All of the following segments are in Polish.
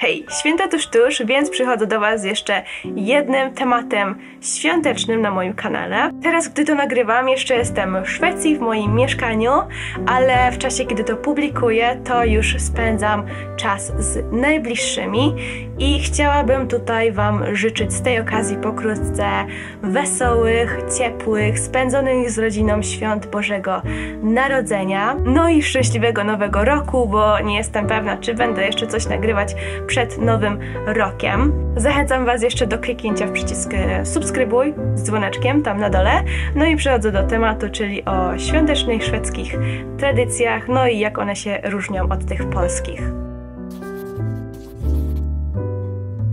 Hej, święta tuż tuż, więc przychodzę do Was z jeszcze jednym tematem świątecznym na moim kanale. Teraz, gdy to nagrywam, jeszcze jestem w Szwecji, w moim mieszkaniu, ale w czasie, kiedy to publikuję, to już spędzam czas z najbliższymi i chciałabym tutaj Wam życzyć z tej okazji pokrótce wesołych, ciepłych, spędzonych z rodziną świąt Bożego Narodzenia, no i szczęśliwego Nowego Roku, bo nie jestem pewna, czy będę jeszcze coś nagrywać przed nowym rokiem. Zachęcam Was jeszcze do kliknięcia w przycisk e, subskrybuj z dzwoneczkiem tam na dole. No i przechodzę do tematu, czyli o świątecznych szwedzkich tradycjach, no i jak one się różnią od tych polskich.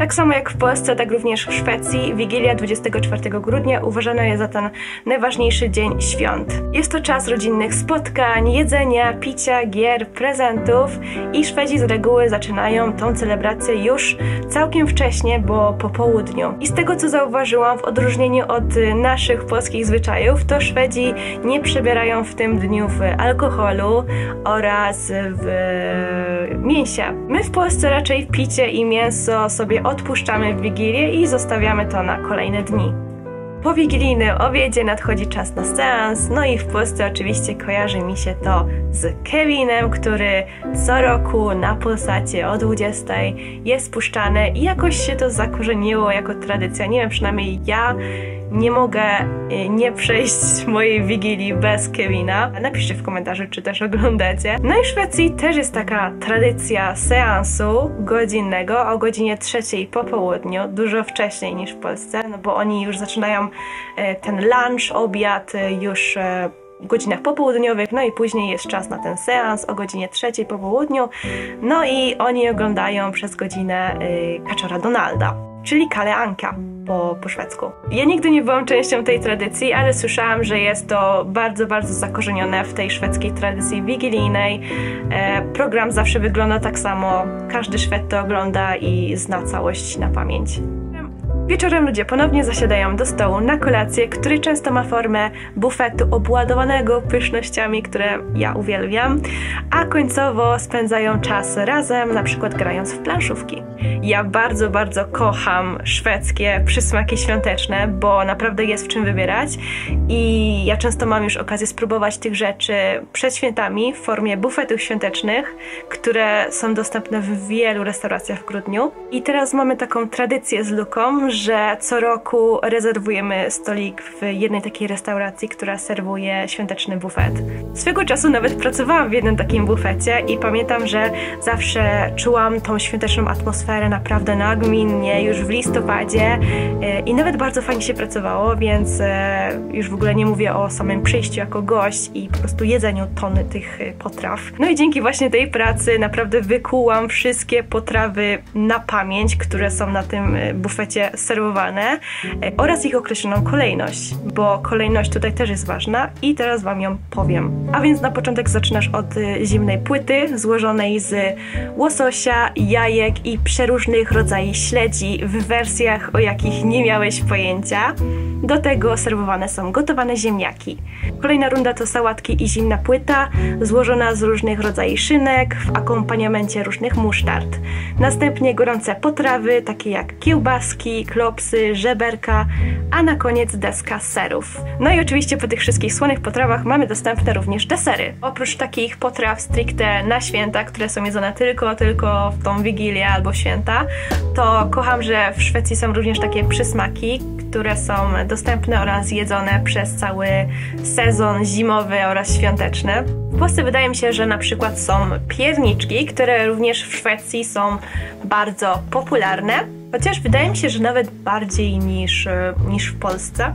Tak samo jak w Polsce, tak również w Szwecji Wigilia 24 grudnia uważana jest za ten najważniejszy dzień świąt. Jest to czas rodzinnych spotkań, jedzenia, picia, gier, prezentów i Szwedzi z reguły zaczynają tą celebrację już całkiem wcześnie, bo po południu. I z tego co zauważyłam, w odróżnieniu od naszych polskich zwyczajów, to Szwedzi nie przebierają w tym dniu w alkoholu oraz w mięsia. My w Polsce raczej picie i mięso sobie odpuszczamy w Wigilię i zostawiamy to na kolejne dni. Po wigilijnym obiedzie nadchodzi czas na seans, no i w Polsce oczywiście kojarzy mi się to z Kevinem, który co roku na Polsacie o 20 jest puszczany i jakoś się to zakorzeniło jako tradycja. Nie wiem, przynajmniej ja nie mogę y, nie przejść mojej wigilii bez Kevina. Napiszcie w komentarzu, czy też oglądacie. No i w Szwecji też jest taka tradycja seansu godzinnego o godzinie trzeciej po południu, dużo wcześniej niż w Polsce, no bo oni już zaczynają e, ten lunch, obiad e, już godzinach popołudniowych, no i później jest czas na ten seans o godzinie trzeciej po południu, no i oni oglądają przez godzinę y, Kaczora Donalda, czyli Kale Anka po, po szwedzku. Ja nigdy nie byłam częścią tej tradycji, ale słyszałam, że jest to bardzo, bardzo zakorzenione w tej szwedzkiej tradycji wigilijnej. E, program zawsze wygląda tak samo, każdy Szwed to ogląda i zna całość na pamięć. Wieczorem ludzie ponownie zasiadają do stołu na kolację, który często ma formę bufetu obładowanego pysznościami, które ja uwielbiam, a końcowo spędzają czas razem, na przykład grając w planszówki. Ja bardzo, bardzo kocham szwedzkie przysmaki świąteczne, bo naprawdę jest w czym wybierać i ja często mam już okazję spróbować tych rzeczy przed świętami w formie bufetów świątecznych, które są dostępne w wielu restauracjach w grudniu. I teraz mamy taką tradycję z Luką, że co roku rezerwujemy stolik w jednej takiej restauracji, która serwuje świąteczny bufet. Swego czasu nawet pracowałam w jednym takim bufecie i pamiętam, że zawsze czułam tą świąteczną atmosferę naprawdę nagminnie już w listopadzie e, i nawet bardzo fajnie się pracowało, więc e, już w ogóle nie mówię o samym przyjściu jako gość i po prostu jedzeniu tony tych e, potraw. No i dzięki właśnie tej pracy naprawdę wykułam wszystkie potrawy na pamięć, które są na tym bufecie serwowane oraz ich określoną kolejność, bo kolejność tutaj też jest ważna i teraz Wam ją powiem. A więc na początek zaczynasz od zimnej płyty złożonej z łososia, jajek i przeróżnych rodzajów śledzi w wersjach, o jakich nie miałeś pojęcia. Do tego serwowane są gotowane ziemniaki. Kolejna runda to sałatki i zimna płyta, złożona z różnych rodzajów szynek, w akompaniamencie różnych musztard. Następnie gorące potrawy, takie jak kiełbaski, klopsy, żeberka, a na koniec deska serów. No i oczywiście po tych wszystkich słonych potrawach mamy dostępne również desery. Oprócz takich potraw stricte na święta, które są jedzone tylko, tylko w tą wigilię albo święta, to kocham, że w Szwecji są również takie przysmaki, które są dostępne oraz jedzone przez cały sezon zimowy oraz świąteczny. W Polsce wydaje mi się, że na przykład są pierniczki, które również w Szwecji są bardzo popularne, chociaż wydaje mi się, że nawet bardziej niż, niż w Polsce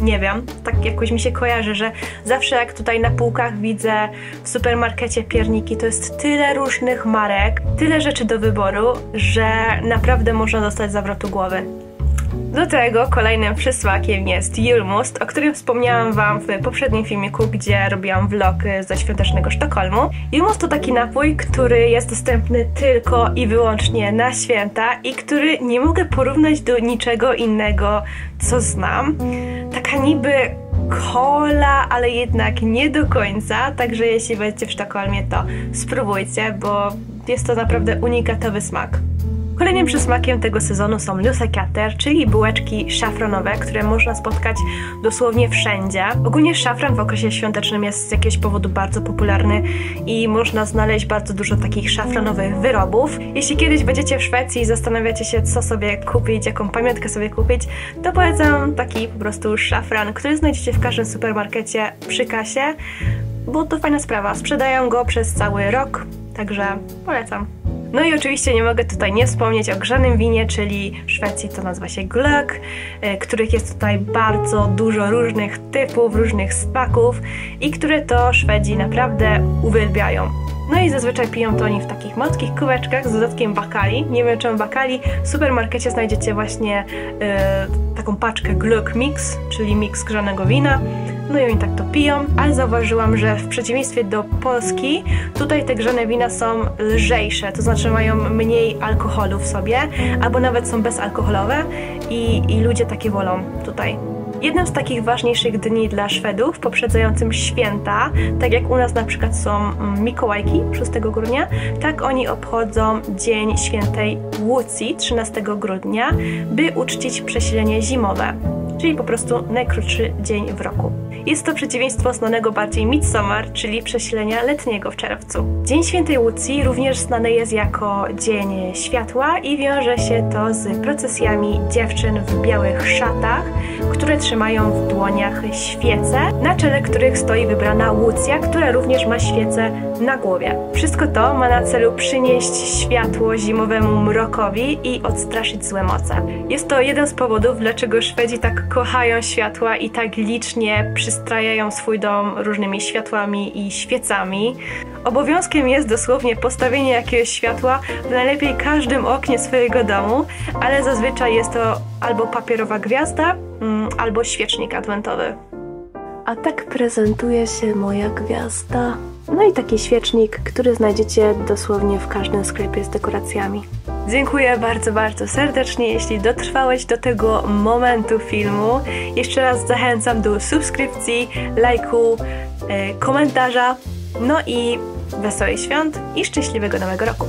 nie wiem, tak jakoś mi się kojarzy, że zawsze jak tutaj na półkach widzę w supermarkecie pierniki, to jest tyle różnych marek, tyle rzeczy do wyboru, że naprawdę można dostać zawrotu głowy. Do tego kolejnym przysmakiem jest Julmust, o którym wspomniałam Wam w poprzednim filmiku, gdzie robiłam vlog ze świątecznego Sztokholmu. Julmust to taki napój, który jest dostępny tylko i wyłącznie na święta i który nie mogę porównać do niczego innego, co znam. Taka niby cola, ale jednak nie do końca, także jeśli będziecie w Sztokholmie, to spróbujcie, bo jest to naprawdę unikatowy smak. Kolejnym przysmakiem tego sezonu są lusekater, czyli bułeczki szafranowe, które można spotkać dosłownie wszędzie. Ogólnie szafran w okresie świątecznym jest z jakiegoś powodu bardzo popularny i można znaleźć bardzo dużo takich szafranowych wyrobów. Jeśli kiedyś będziecie w Szwecji i zastanawiacie się, co sobie kupić, jaką pamiątkę sobie kupić, to polecam taki po prostu szafran, który znajdziecie w każdym supermarkecie przy kasie, bo to fajna sprawa. Sprzedają go przez cały rok, także polecam. No i oczywiście nie mogę tutaj nie wspomnieć o grzanym winie, czyli w Szwecji to nazywa się glögg, y, których jest tutaj bardzo dużo różnych typów, różnych smaków i które to Szwedzi naprawdę uwielbiają. No i zazwyczaj piją to oni w takich malutkich kubeczkach z dodatkiem bakali. Nie wiem czemu bakali. W supermarkecie znajdziecie właśnie yy, taką paczkę Glögg Mix, czyli mix grzanego wina. No i oni tak to piją, ale zauważyłam, że w przeciwieństwie do Polski, tutaj te grzane wina są lżejsze, to znaczy mają mniej alkoholu w sobie, albo nawet są bezalkoholowe i, i ludzie takie wolą tutaj. Jednym z takich ważniejszych dni dla Szwedów, poprzedzającym święta, tak jak u nas na przykład są Mikołajki 6 grudnia, tak oni obchodzą Dzień Świętej Łucji 13 grudnia, by uczcić przesilenie zimowe czyli po prostu najkrótszy dzień w roku. Jest to przeciwieństwo znanego bardziej Midsummer, czyli przesilenia letniego w czerwcu. Dzień Świętej Łucji również znany jest jako Dzień Światła i wiąże się to z procesjami dziewczyn w białych szatach, które trzymają w dłoniach świece, na czele których stoi wybrana Łucja, która również ma świecę na głowie. Wszystko to ma na celu przynieść światło zimowemu mrokowi i odstraszyć złe moce. Jest to jeden z powodów, dlaczego Szwedzi tak kochają światła i tak licznie przystrajają swój dom różnymi światłami i świecami. Obowiązkiem jest dosłownie postawienie jakiegoś światła w najlepiej każdym oknie swojego domu, ale zazwyczaj jest to albo papierowa gwiazda, mm, albo świecznik adwentowy. A tak prezentuje się moja gwiazda. No i taki świecznik, który znajdziecie dosłownie w każdym sklepie z dekoracjami. Dziękuję bardzo, bardzo serdecznie, jeśli dotrwałeś do tego momentu filmu. Jeszcze raz zachęcam do subskrypcji, lajku, e, komentarza. No i wesołych świąt i szczęśliwego nowego roku.